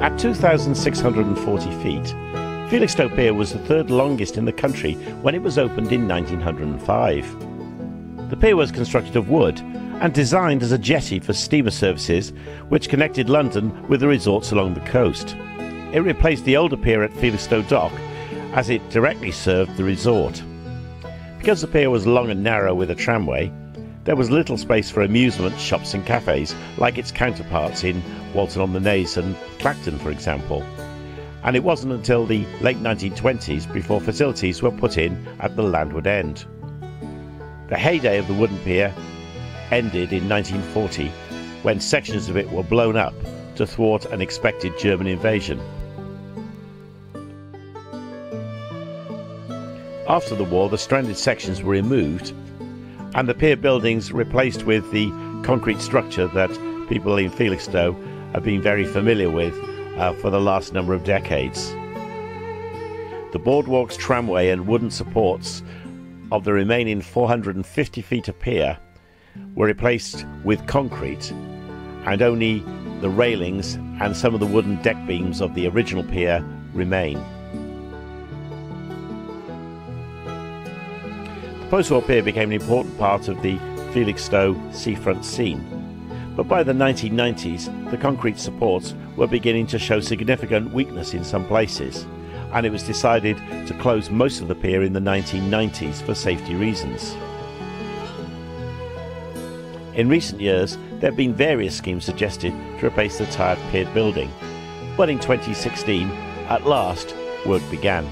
At 2,640 feet, Felixstowe Pier was the third longest in the country when it was opened in 1905. The pier was constructed of wood and designed as a jetty for steamer services which connected London with the resorts along the coast. It replaced the older pier at Felixstowe Dock as it directly served the resort. Because the pier was long and narrow with a tramway, there was little space for amusement, shops and cafes like its counterparts in Walton on the Naze and Clacton, for example. And it wasn't until the late 1920s before facilities were put in at the landward end. The heyday of the wooden pier ended in 1940 when sections of it were blown up to thwart an expected German invasion. After the war, the stranded sections were removed and the pier buildings replaced with the concrete structure that people in Felixstowe have been very familiar with uh, for the last number of decades. The boardwalks, tramway, and wooden supports of the remaining 450 feet of pier were replaced with concrete, and only the railings and some of the wooden deck beams of the original pier remain. Post-war pier became an important part of the Felixstowe seafront scene, but by the 1990s the concrete supports were beginning to show significant weakness in some places, and it was decided to close most of the pier in the 1990s for safety reasons. In recent years, there have been various schemes suggested to replace the tired pier building, but in 2016, at last, work began.